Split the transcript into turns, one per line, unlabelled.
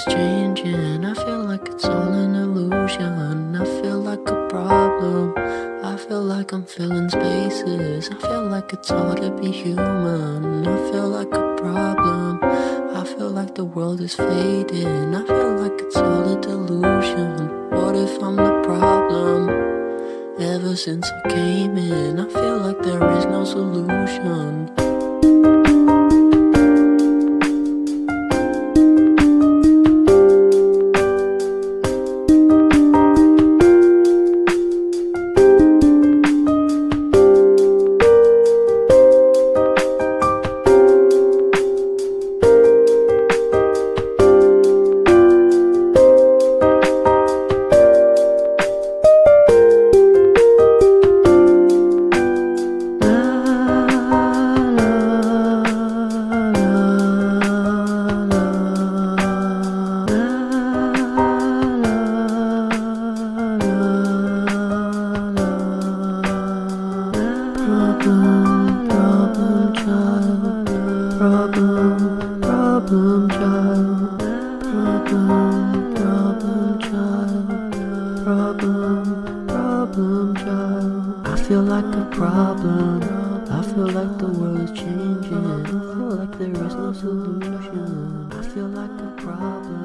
is changing. I feel like it's all an illusion. I feel like a problem. I feel like I'm filling spaces. I feel like it's hard to be human. I feel like a problem. I feel like the world is fading. I feel like it's all a delusion. What if I'm the problem? Ever since I came in, I feel like there is no solution. Problem. Problem, child. Problem, problem child. I feel like a problem. I feel like the world is changing. I feel like there is no solution. I feel like a problem.